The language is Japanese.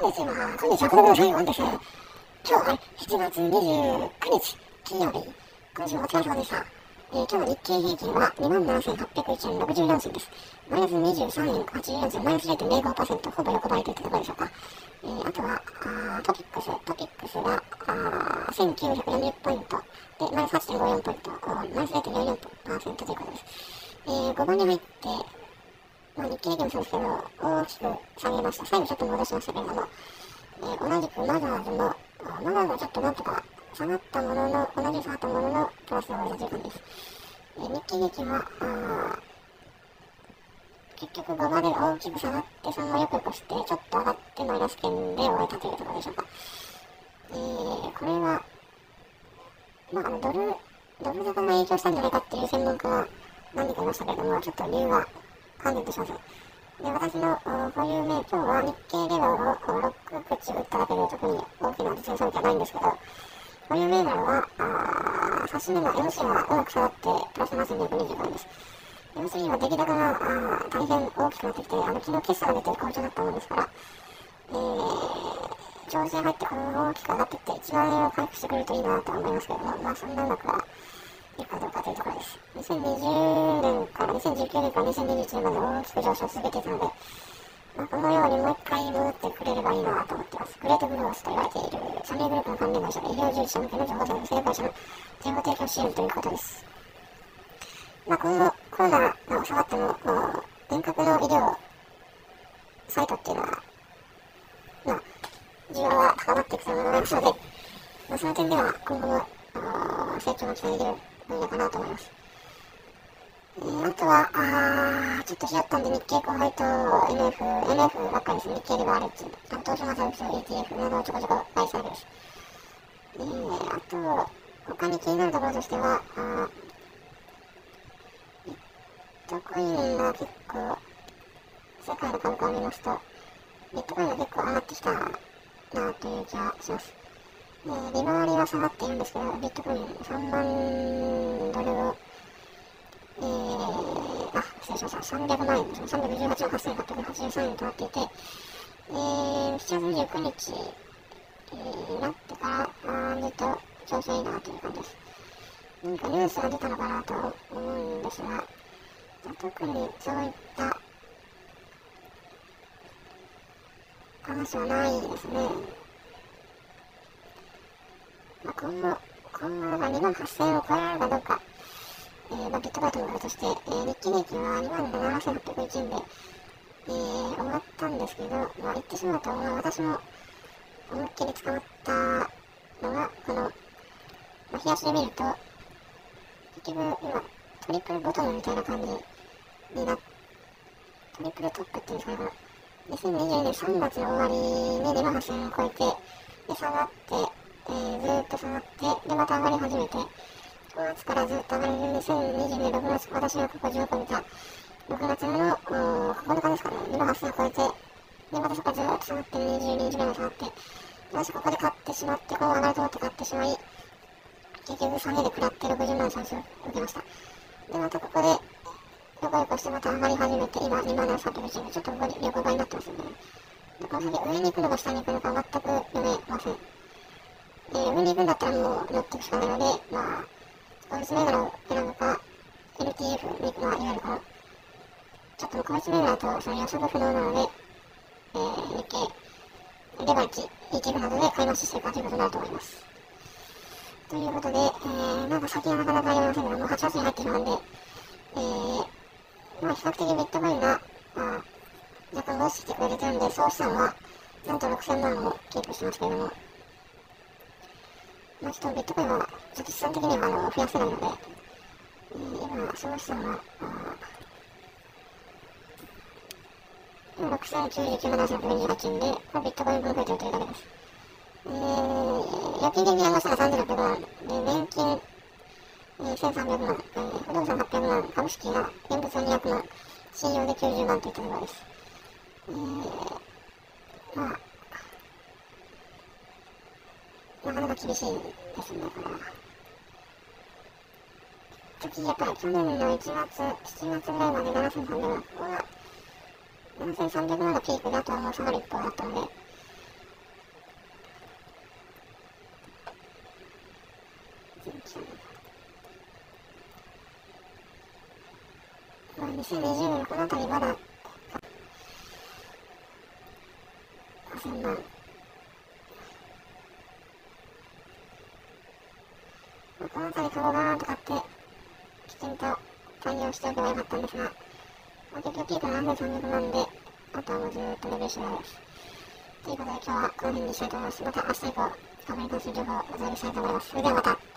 本日は、本日はこの最後なんですが、今日は7月29日金曜日、今週もお疲れ様でした。えー、今日の日経平均は27,801円64銭です。マイナス23円84銭、マイナス0.05%、ほぼ横ばいといった。ところでしょうか。えー、あとはあ、トピックス、トピックスがあ1940ポイント、で、マイナス8.54ポイント、マイナス0.44%ということです。えー、後場に入って、まあ、日経平均もそうですけど、大きく下げました。最後ちょっと戻しましたけれども、えー、同じくマザーズも、マザーズはちょっとなんとか下がったものの、同じ下がったものの、プラスの時間です。えー、日経平均は、結局5まで大きく下がって、そのよくよくして、ちょっと上がってマイナス圏で終えたというところでしょうか。えー、これは、まあ、の、ドル、ドル高が影響したんじゃないかっていう専門家は何人かいましたけれども、ちょっと理由は関連としません。で、私の保有名、今日は日経レバーを6口打っただけで特に大きな実践損益はないんですけど、保有銘柄は、あ指し値の MC がうまく下がって、プラス7225円です。MC は出来高があ大変大きくなってきて、あの昨日決算が出て好調だったものですから、えー、調整入ってこの大きく上がっていって、1万円を回復してくれるといいなと思いますけども、まあそんなうまくはいくかどうかというところです。2020年から2019年から2021年まで大きく上昇を続けていたので、まあ、このようにもう一回戻ってくれればいいなと思っています。グレートグロースと言われているサミーグループの関連会社で医療従事者向けの情報戦成会社の情報提供支援ということです。まあ、今後コロナが収まっても、遠隔の医療サイトっていうのは、まあ、需要は高まっていくと思いますので、まあ、その点では今後も成長が期待できる分野かなと思います。えー、あとは、あちょっとひよったんで日経後輩と NF、NF ばっかりです。日経ではあるっていう。担当します ETF などちょこちょこ買いされです。えー、あと、他に気になるところとしては、あビットコインが結構、世界の株価を見ますと、ビットコインが結構上がってきたなという気がします。えー、利回りは下がっているんですけど、ビットコイン3万ドルを、えー、あ、失礼しました。300万円ですね。318万8883円となっていて、えー、7月29日、えー、になってから、あずっと調子いいなという感じです。何かニュースが出たのかなと思うんですが、特にそういった話はないですね。今後、今後は2万8000円を超えられるかどうか、えー、まあ、ビットバイトのこととして、えー、日経平均は2万7801円で、えー、終わったんですけど、まあ、言ってしまうと、まあ、私も思いっきり捕まったのが、この、まあ、冷やしで見ると、結局、今、トリプルボトムみたいな感じになっトリプルトップっていうんですかね、2022年3月の終わりに2万8000円を超えて、で、下がって、えー、ずっと下がって、で、また上がり始めて、5月からずっと上がり、2020年6月、私がここ15見た、6月の9日ですかね、2万8000を超えて、で、またそこずっと下がって、22日目まで下がって、私ここで買ってしまって、こう上がると思って買ってしまい、結局下げで食らって60万最初受けました。で、またここで、横横してまた上がり始めて、今2万310円ちょっと横ばいになってますよね。で、この先上に行くのか下に行くのか全く読めません。えー、上に行くんだったらもう乗っていくしかないので、まあ、個別銘柄を選ぶか、LTF に、まあ、いわゆるこの、ちょっと個別銘柄とその予測不能なので、えー、日経、レバレッジ、ETF などで買い増ししていくかということになると思います。ということで、えー、なんか先はなかなかありませんけども、8月に入ってしまうんで、えー、まあ、比較的ビットコインが、まあ、若干戻してきてくれてるんで、総資産は、なんと6000万をキープしてますけれども、まあ、ちょっとビットコインは、ちょっと資産的にはあの増やせないので、えー、今、その資産は、今、6099万728円で、まあ、ビットコイン分増えてるというだけです。えー、預金金利上がしたら3600万、で、年金、えー、1300万、えー、不動産800万、株式が現物200万、信用で90万といったところです。えー、まあ、厳しいですね、これは。時やっぱり去年の1月、7月ぐらいまでガラスの300は7300万がピークだとはもう下がる一方だったので、まあ、2020年のこの辺りまだ、1000万。この辺り買おうかなとかって、きちんと対応しておけばよかったんですが、まあ、結局ピークが7300万で、あとはもうずっとレベル次第です。ということで今日はこの辺にしたいと思います。また明日以降、株に関する情報をお伝えしたいと思います。それではまた。